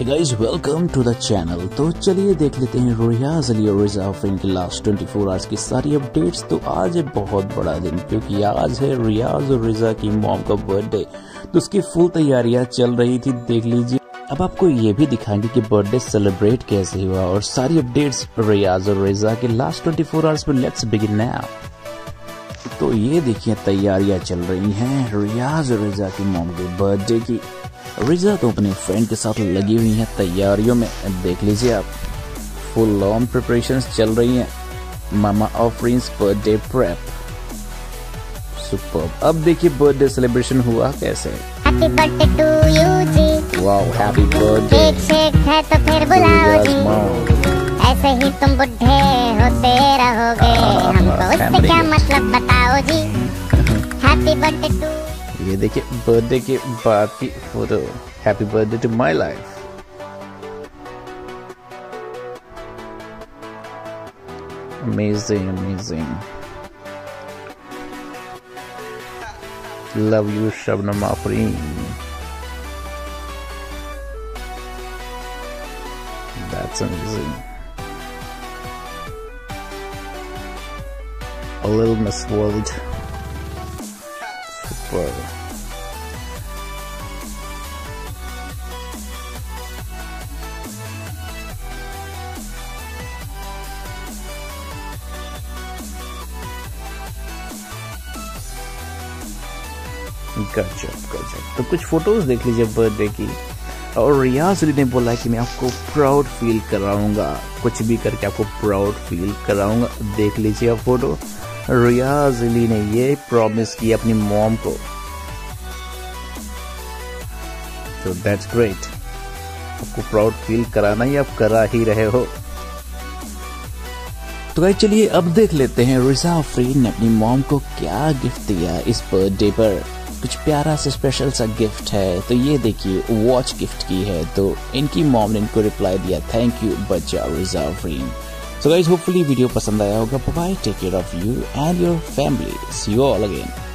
Guys welcome to the channel तो चलिए देख लेते हैं रियाज अली और रिजा अफरीन की लास्ट 24 आवर्स की सारी अपडेट्स तो आज है बहुत बड़ा दिन, क्योंकि आज है रियाज और रिजा की मॉम का बर्थडे तो उसकी फुल तैयारियाँ चल रही थी, देख लीजिए। अब आपको ये भी दिखाएँगे कि बर्थडे सेलिब्रेट कैसे हुआ और सारी अपडेट्स रियाज और रिजा के लास्ट 24 आवर्स पर लेट्स बिगिन नाउ तो ये देखिए, तैयारियाँ चल रही हैं रियाज और रिजा की मॉम के बर्थडे की। रिजा तो अपने फ्रेंड के साथ लगी हुई हैं तैयारियों में। देख लीजिए आप फुल ऑन प्रिपरेशंस चल रही हैं। मामा ऑफरिंग्स बर्थडे प्रेप सुपर अब देखिए बर्थडे सेलिब्रेशन हुआ कैसे? हैप्पी बर्थडे वाओ हैप्पी है तो फिर बुलाओ जी ऐसे ही तुम बुढ़े होते रहोगे। हमको उससे क्या मतलब बताओ जी हैप्पी बर्थडे टू ये देखिए बर्थडे के बाद की photo happy birthday to my life amazing amazing love you shabnam afreen that's amazing a little miss world Super गजब गजब तो कुछ फ़ोटोज़ देख लीजिए बर्थडे की। और रियाज ने बोला कि मैं आपको प्राउड फील कराऊँगा। कुछ भी करके आपको प्राउड फील कराऊँगा। देख लीजिए आप फ़ोटो रियाज अली ने ये प्रॉमिस की अपनी मॉम को। तो दैट्स ग्रेट आपको प्राउड फील कराना ही आप करा ही रहे हो। तो भाई चलिए अब देख लेते हैं रिजा अफरीन ने अपनी मॉम को क्या गिफ्ट दिया इस बर्थडे पर। कुछ प्यारा सा स्पेशल सा गिफ्ट है। तो ये देखिए वॉच गिफ्ट की है। तो इनकी मॉम ने इनको रिप्लाई दिया थैंक यू बच्चा Riza Afreen. So guys hopefully video पसंद आया होगा। Bye take care of you and your family see you all again